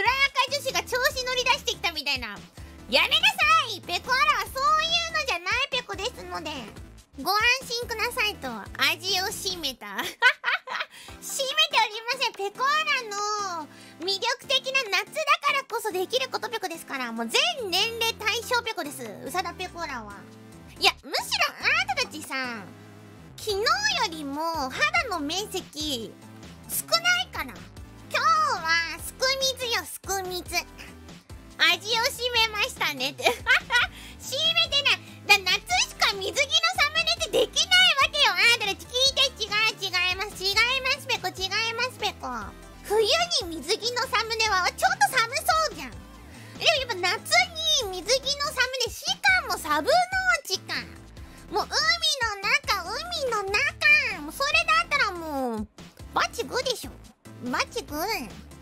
裏垢女子が調子乗り出してきたみたいな。やめなさい！ペコアラはそういうのじゃないペコですので。ご安心くださいと。味を占めた。占めておりません。ペコアラの魅力的な夏だからこそできることペコですから。もう全年齢対象ペコです。うさだペコアラは。いやむしろあなたたちさ昨日よりも肌の面積味を占めましたねって。占めてない。だ夏しか水着のサムネってできないわけよ。あなたたち聞いて違う違います。違いますペコ違いますペコ冬に水着のサムネはちょっと寒そうじゃん。でもやっぱ夏に水着のサムネしかもサブ農地かもう海の中海の中。もうそれだったらもうバチグでしょ。バチグー